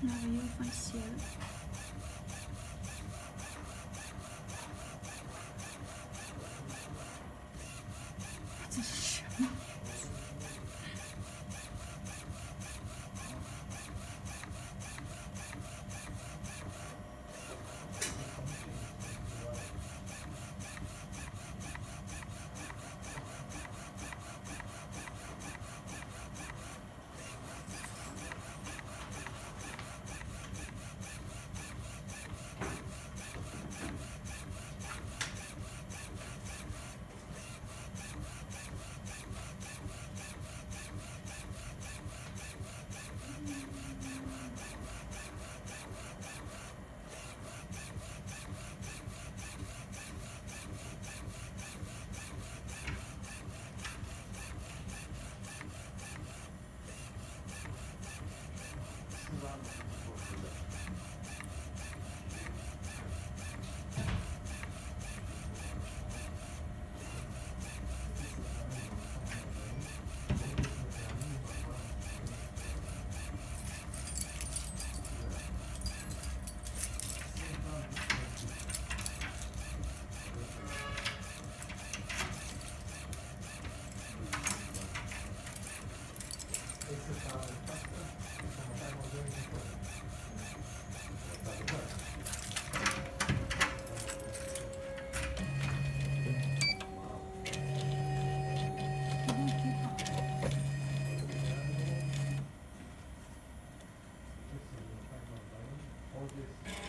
那我又放血了。Thank you.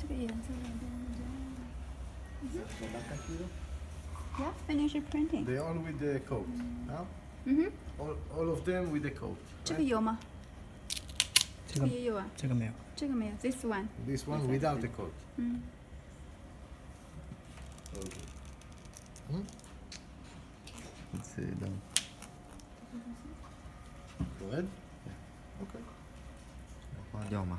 这个颜色有点 Go back a kilo. Yeah, finish printing. They all with the coat. Now, 嗯哼， all, all of them with the coat. 这个 right? 有吗？这这个个也有啊，这个没有。这个没有，this one。 This one without the coat. 嗯， Okay. Hmm? Let's see then. Go ahead. Yeah. Okay. 花掉吗？